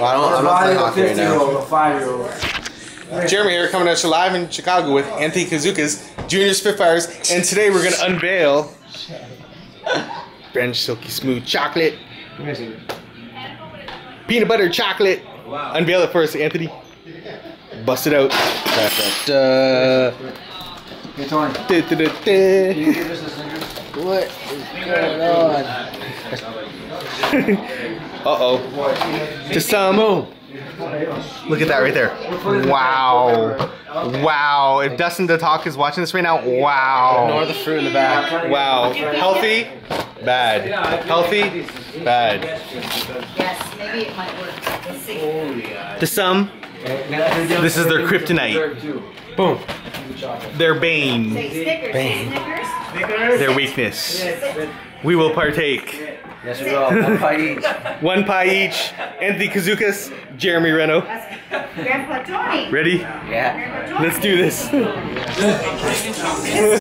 Well, I don't, I'm not playing hockey right now. a five-year-old. Jeremy here, coming at you live in Chicago with Anthony Kozoukos Junior Spitfires, and today we're gonna unveil French Silky Smooth Chocolate, peanut butter chocolate. Unveil it first, Anthony. Bust it out. Da, Hey, Tony. da, da, da, da, Can you give us a Snickers? What is going on? Uh oh. To some. Look at that right there. Wow. Wow. If Dustin the Talk is watching this right now, Ignore wow. the fruit in the back. Wow. Healthy? Bad. Healthy? Bad. Yes, maybe it might work. Let's see. To some, this is their kryptonite. Boom. Their bane. Say Snickers. Snickers. Their weakness. We will partake. Yes, we will. One pie each. One pie each. Anthony Kozoukos, Jeremy Renaud. Grandpa Tony. Ready? Yeah. Let's do this.